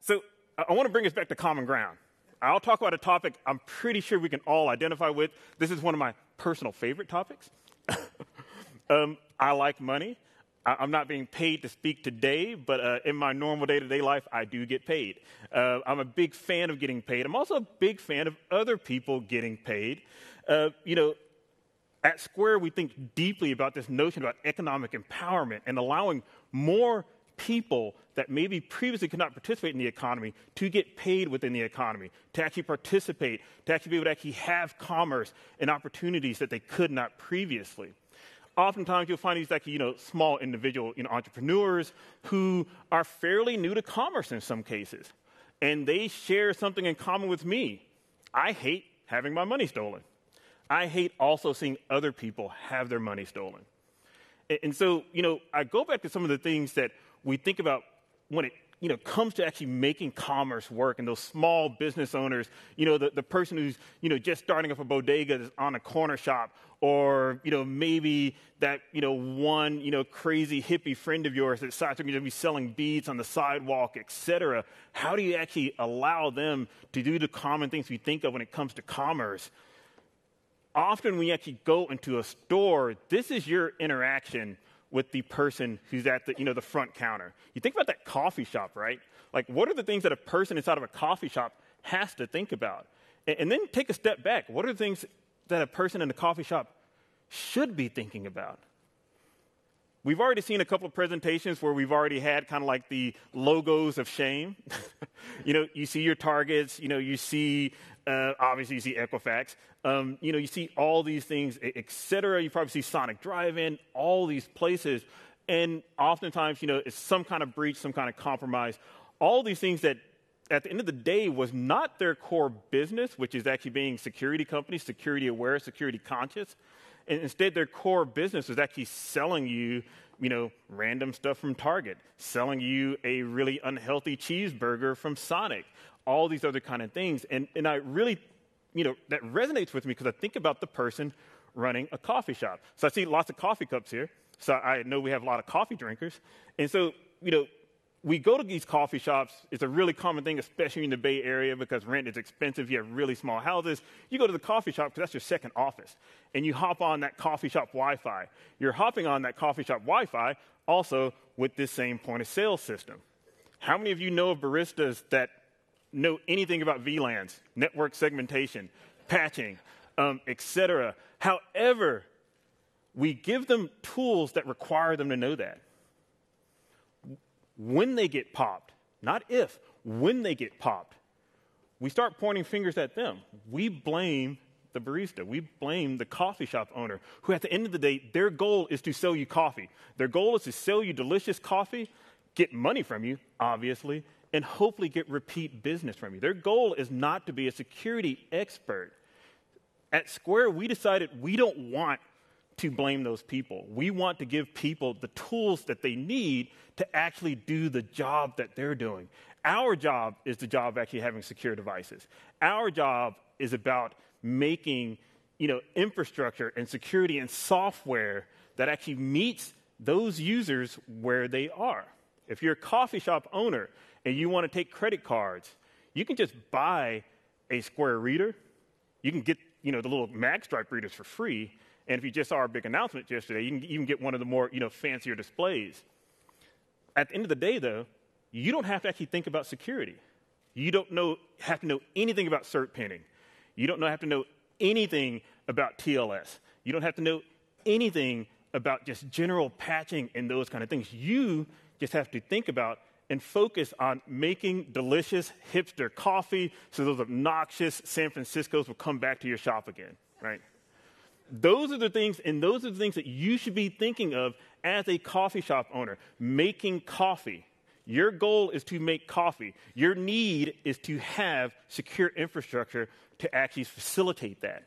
So I, want to bring us back to common ground. I'll talk about a topic I'm pretty sure we can all identify with. This is one of my personal favorite topics. um, I like money. I, am not being paid to speak today, but uh, in my normal day to day life, I do get paid. Uh, I'm a big fan of getting paid. I'm also a big fan of other people getting paid. Uh, you know, at Square, we think deeply about this notion about economic empowerment and allowing more people that maybe previously could not participate in the economy to get paid within the economy, to actually participate, to actually be able to actually have commerce and opportunities that they could not previously. Oftentimes, you'll find these like you know small individual you know, entrepreneurs who are fairly new to commerce in some cases, and they share something in common with me. I hate having my money stolen. I hate also seeing other people have their money stolen. And, and so, you know, I go back to some of the things that we think about when it you know, comes to actually making commerce work and those small business owners, you know, the, the person who's, you know, just starting up a bodega on a corner shop or, you know, maybe that, you know, one, you know, crazy hippie friend of yours that decides going to be selling beads on the sidewalk, etc. How do you actually allow them to do the common things we think of when it comes to commerce? Often when you actually go into a store, this is your interaction with the person who's at the, you know, the front counter. You think about that coffee shop, right? Like, what are the things that a person inside of a coffee shop has to think about? And, and then take a step back. What are the things that a person in a coffee shop should be thinking about? We've already seen a couple of presentations where we've already had kind of like the logos of shame. you know, you see your targets, you know, you see, uh, obviously, you see Equifax. Um, you know, you see all these things, et cetera. You probably see Sonic Drive In, all these places. And oftentimes, you know, it's some kind of breach, some kind of compromise. All these things that at the end of the day was not their core business, which is actually being security companies, security aware, security conscious. And instead, their core business was actually selling you, you know, random stuff from Target, selling you a really unhealthy cheeseburger from Sonic, all these other kind of things. And, and I really, you know, that resonates with me because I think about the person running a coffee shop. So I see lots of coffee cups here. So I know we have a lot of coffee drinkers. And so, you know, we go to these coffee shops. It's a really common thing, especially in the Bay Area, because rent is expensive. You have really small houses. You go to the coffee shop because that's your second office, and you hop on that coffee shop Wi Fi. You're hopping on that coffee shop Wi Fi also with this same point of sale system. How many of you know of baristas that know anything about VLANs, network segmentation, patching, um, etc.? However, we give them tools that require them to know that when they get popped, not if, when they get popped, we start pointing fingers at them. We blame the barista. We blame the coffee shop owner, who at the end of the day, their goal is to sell you coffee. Their goal is to sell you delicious coffee, get money from you, obviously, and hopefully get repeat business from you. Their goal is not to be a security expert. At Square, we decided we don't want to blame those people. We want to give people the tools that they need to actually do the job that they're doing. Our job is the job of actually having secure devices. Our job is about making you know, infrastructure and security and software that actually meets those users where they are. If you're a coffee shop owner and you want to take credit cards, you can just buy a Square reader. You can get you know, the little magstripe readers for free and if you just saw our big announcement yesterday, you can even get one of the more you know, fancier displays. At the end of the day, though, you don't have to actually think about security. You don't know, have to know anything about cert pinning. You don't know, have to know anything about TLS. You don't have to know anything about just general patching and those kind of things. You just have to think about and focus on making delicious hipster coffee so those obnoxious San Franciscos will come back to your shop again, right? Those are the things, and those are the things that you should be thinking of as a coffee shop owner, making coffee. Your goal is to make coffee. Your need is to have secure infrastructure to actually facilitate that.